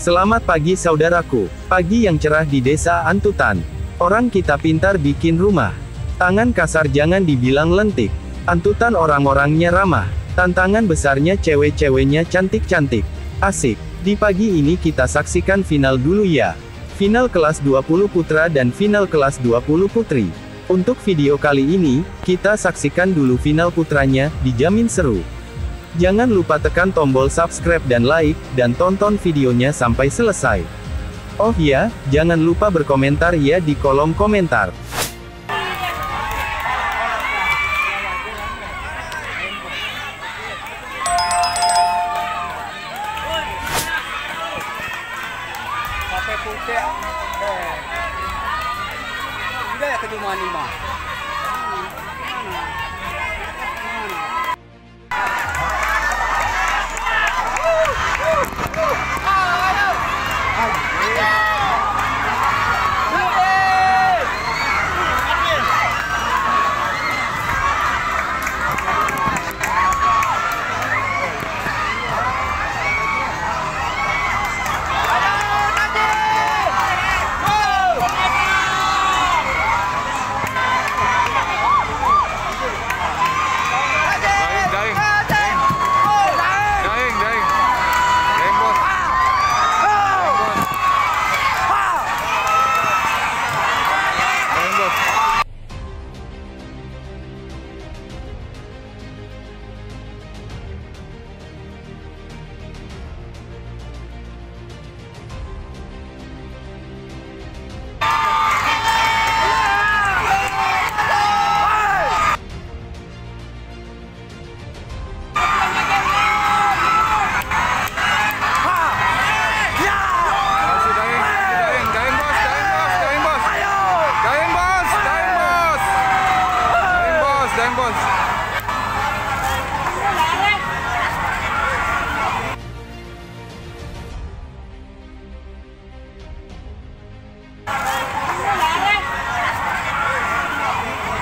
Selamat pagi saudaraku. Pagi yang cerah di desa Antutan. Orang kita pintar bikin rumah. Tangan kasar jangan dibilang lentik. Antutan orang-orangnya ramah. Tantangan besarnya cewek-ceweknya cantik-cantik. Asik. Di pagi ini kita saksikan final dulu ya. Final kelas 20 putra dan final kelas 20 putri. Untuk video kali ini, kita saksikan dulu final putranya, dijamin seru. Jangan lupa tekan tombol subscribe dan like, dan tonton videonya sampai selesai. Oh ya, jangan lupa berkomentar ya di kolom komentar. Ya.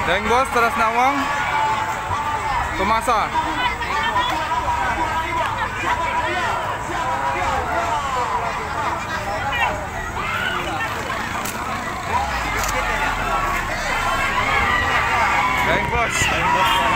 Daing, bos, teras nawang. Pemasa. Daing, bos. Daing, bos.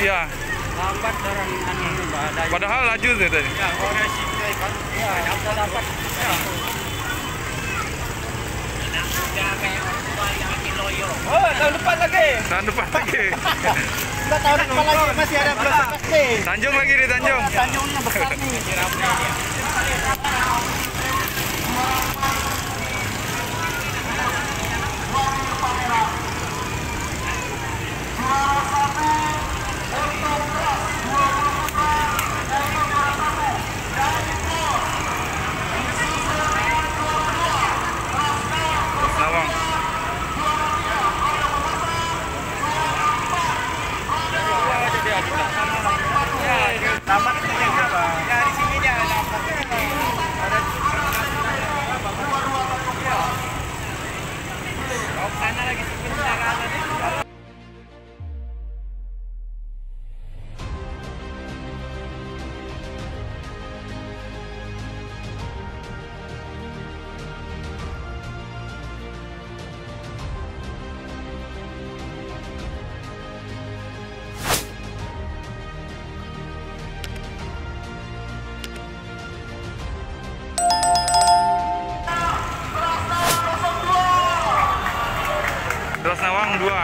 Iya, Lambat orang anu juga ada. padahal laju tuh tadi. Ya, orang kan. Ya. Ya. Oh, tahun depan lagi. Tahun depan lagi. Enggak tahun depan lagi masih ada pasti. Tanjung lagi di Tanjung. Tanjungnya besar nih. Nawang. Terus Nawang dua.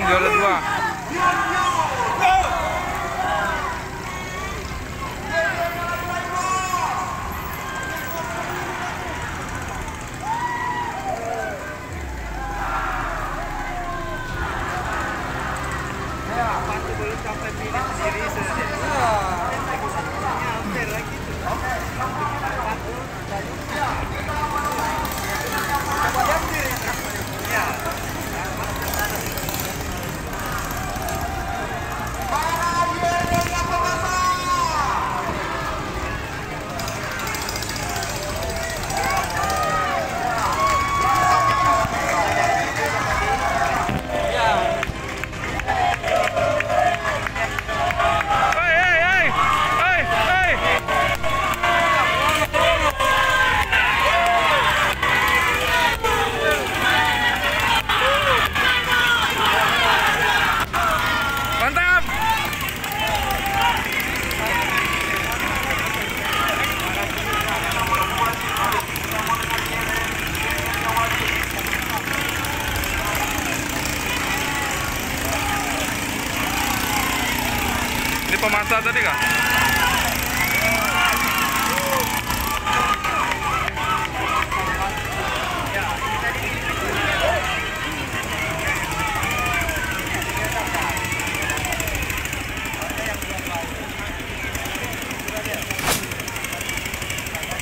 Tamam görürüz.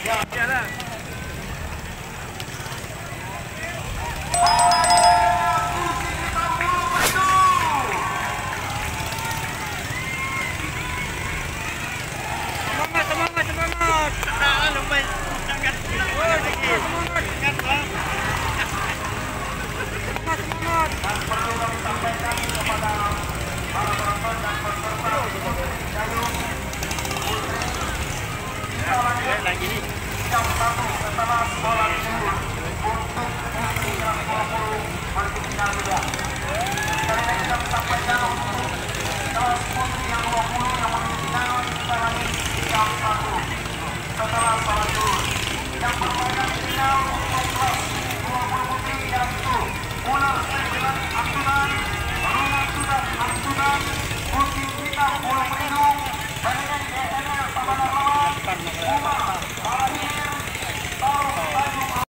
Gel, gel.